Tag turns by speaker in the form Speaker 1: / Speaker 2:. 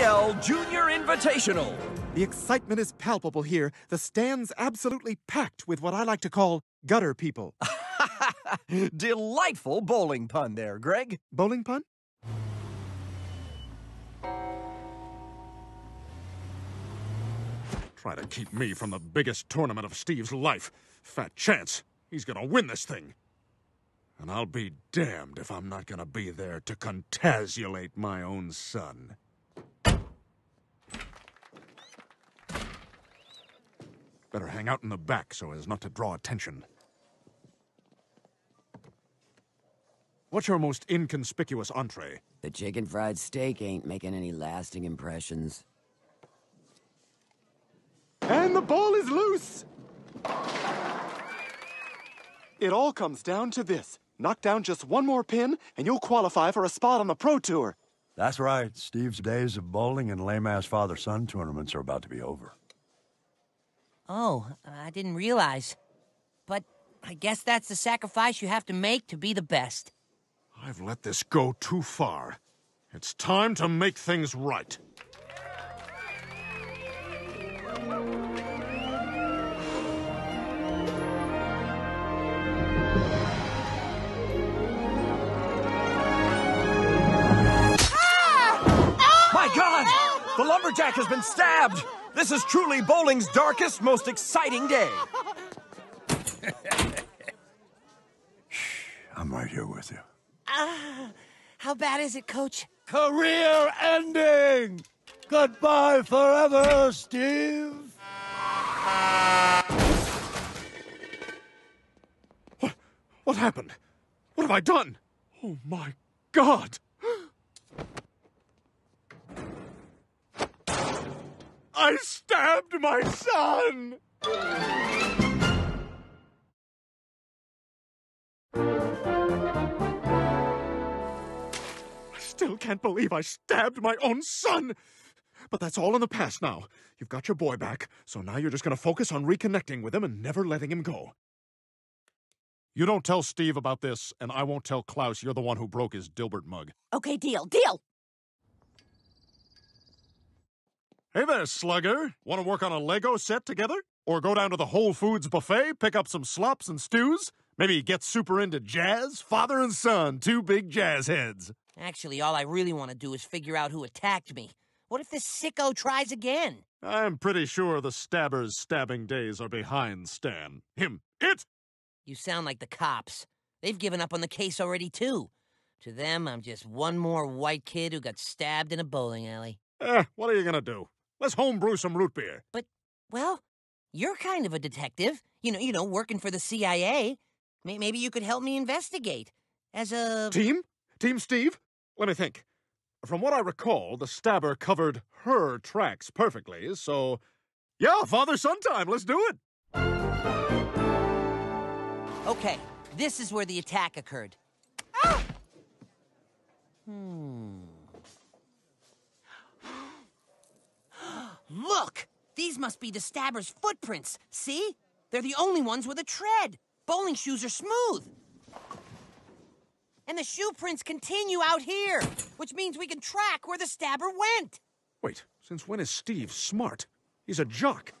Speaker 1: PBL Junior Invitational.
Speaker 2: The excitement is palpable here. The stand's absolutely packed with what I like to call gutter people.
Speaker 1: Delightful bowling pun there, Greg.
Speaker 2: Bowling pun?
Speaker 3: Try to keep me from the biggest tournament of Steve's life. Fat chance. He's gonna win this thing. And I'll be damned if I'm not gonna be there to contasulate my own son. Better hang out in the back so as not to draw attention. What's your most inconspicuous entree?
Speaker 4: The chicken fried steak ain't making any lasting impressions.
Speaker 2: And the ball is loose! It all comes down to this. Knock down just one more pin, and you'll qualify for a spot on the Pro Tour.
Speaker 5: That's right. Steve's days of bowling and lame-ass father-son tournaments are about to be over.
Speaker 6: Oh, I didn't realize. But I guess that's the sacrifice you have to make to be the best.
Speaker 3: I've let this go too far. It's time to make things right. Ah!
Speaker 1: My God! The lumberjack has been stabbed! This is truly bowling's darkest, most exciting day.
Speaker 5: I'm right here with you.
Speaker 6: Ah, How bad is it, Coach?
Speaker 5: Career ending! Goodbye forever, Steve!
Speaker 3: What? What happened? What have I done? Oh my God! I stabbed my son! I still can't believe I stabbed my own son! But that's all in the past now. You've got your boy back, so now you're just gonna focus on reconnecting with him and never letting him go. You don't tell Steve about this, and I won't tell Klaus you're the one who broke his Dilbert mug.
Speaker 7: Okay, deal, deal.
Speaker 3: Hey there, slugger. Want to work on a Lego set together? Or go down to the Whole Foods buffet, pick up some slops and stews? Maybe get super into jazz? Father and son, two big jazz heads.
Speaker 6: Actually, all I really want to do is figure out who attacked me. What if this sicko tries again?
Speaker 3: I'm pretty sure the stabber's stabbing days are behind Stan. Him. It!
Speaker 6: You sound like the cops. They've given up on the case already, too. To them, I'm just one more white kid who got stabbed in a bowling alley.
Speaker 3: Eh, what are you gonna do? Let's homebrew some root beer.
Speaker 6: But, well, you're kind of a detective. You know, you know, working for the CIA. May- Maybe you could help me investigate. As a.
Speaker 3: Team? Team Steve? Let me think. From what I recall, the stabber covered her tracks perfectly, so. Yeah, father son time, let's do it!
Speaker 6: Okay, this is where the attack occurred. Hmm. These must be the stabber's footprints. See? They're the only ones with a tread. Bowling shoes are smooth. And the shoe prints continue out here, which means we can track where the stabber went.
Speaker 3: Wait, since when is Steve smart? He's a jock.